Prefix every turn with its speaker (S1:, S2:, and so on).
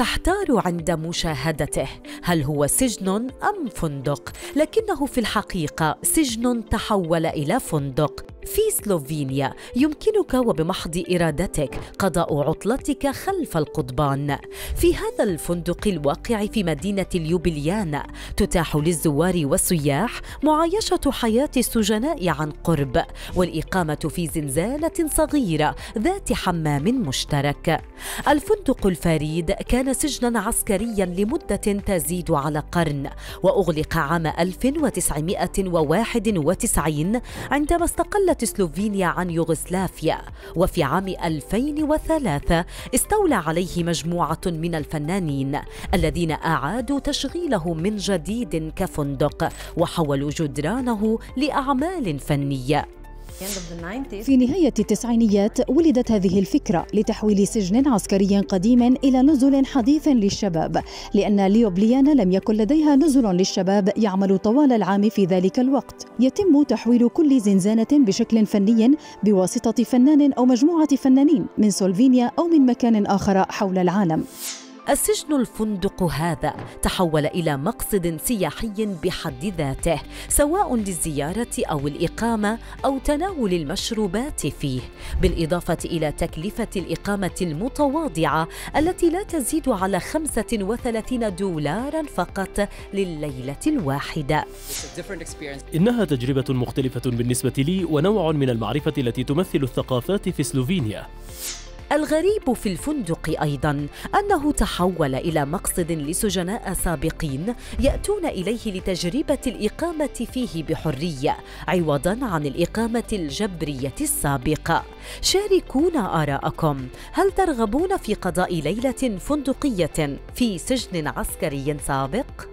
S1: تحتار عند مشاهدته. هل هو سجن أم فندق؟ لكنه في الحقيقة سجن تحول إلى فندق. في سلوفينيا يمكنك وبمحض إرادتك قضاء عطلتك خلف القضبان. في هذا الفندق الواقع في مدينة اليوبليانا تتاح للزوار والسياح معايشة حياة السجناء عن قرب والإقامة في زنزانة صغيرة ذات حمام مشترك. الفندق الفريد كان سجنا عسكريا لمدة تزيد على قرن وأغلق عام 1991 عندما استقل استقلت سلوفينيا عن يوغوسلافيا وفي عام 2003 استولى عليه مجموعة من الفنانين الذين أعادوا تشغيله من جديد كفندق وحولوا جدرانه لأعمال فنية.
S2: في نهاية التسعينيات ولدت هذه الفكرة لتحويل سجن عسكري قديم إلى نزل حديث للشباب لأن ليوبليانا لم يكن لديها نزل للشباب يعمل طوال العام في ذلك الوقت. يتم تحويل كل زنزانة بشكل فني بواسطة فنان أو مجموعة فنانين من سلوفينيا أو من مكان آخر حول العالم.
S1: السجن الفندق هذا تحول إلى مقصد سياحي بحد ذاته سواء للزيارة أو الإقامة أو تناول المشروبات فيه بالإضافة إلى تكلفة الإقامة المتواضعة التي لا تزيد على 35 دولارا فقط لليلة الواحدة.
S3: إنها تجربة مختلفة بالنسبة لي ونوع من المعرفة التي تمثل الثقافات في سلوفينيا.
S1: الغريب في الفندق أيضا أنه تحول إلى مقصد لسجناء سابقين يأتون إليه لتجربة الإقامة فيه بحرية عوضا عن الإقامة الجبرية السابقه شاركونا آراءكم. هل ترغبون في قضاء ليلة فندقية في سجن عسكري سابق؟